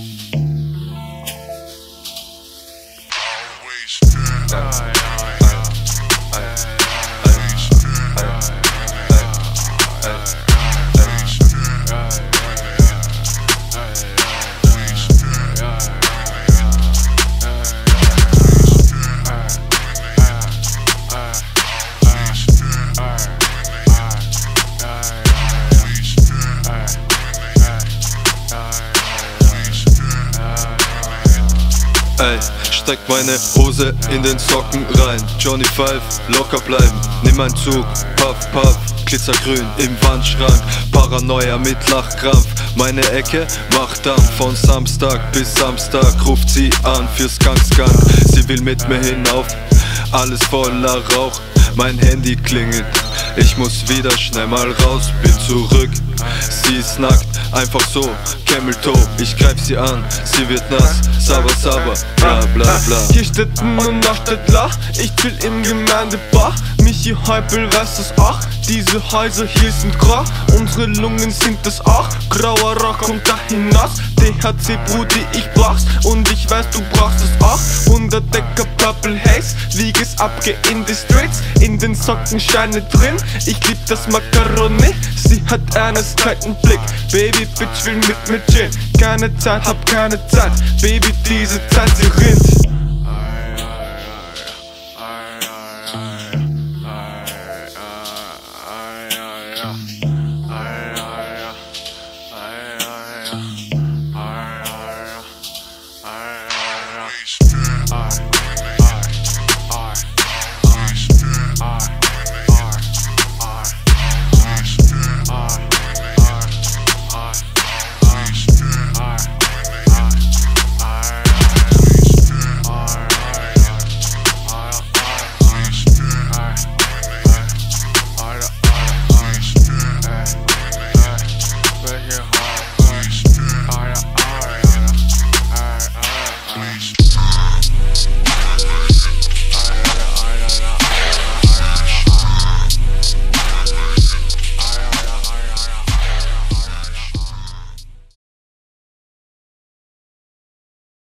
Always down. Ey, steck meine Hose in den Socken rein. Johnny Five, locker bleiben, nimm ein Zug, puff, puff, glitzergrün im Wandschrank. Paranoia mit Lachkrampf, meine Ecke macht Dampf. Von Samstag bis Samstag ruft sie an für Skunk Skunk. Sie will mit mir hinauf, alles voller Rauch. Mein Handy klingelt, ich muss wieder schnell mal raus, bin zurück. Sie ist nackt, einfach so, Camel Toe, ich greif sie an, sie wird nass, Saba Saba, bla bla bla. Hier steht und da steht La, ich chill im Gemeindebach. Michi Heupel weiß es auch, diese Häuser hier sind grau, unsere Lungen sind es auch. Grauer Rock kommt da hinaus, THC Brudi, ich brauch's und ich weiß, du brauchst es auch. 100 Decker Purple ist abge in die Streets, in den Socken Scheine drin. Ich lieb das Macaroni, sie hat eines kalten Blick. Baby, Bitch will mit mir chillen. Keine Zeit, hab keine Zeit. Baby, diese Zeit, sie rinnt. Street.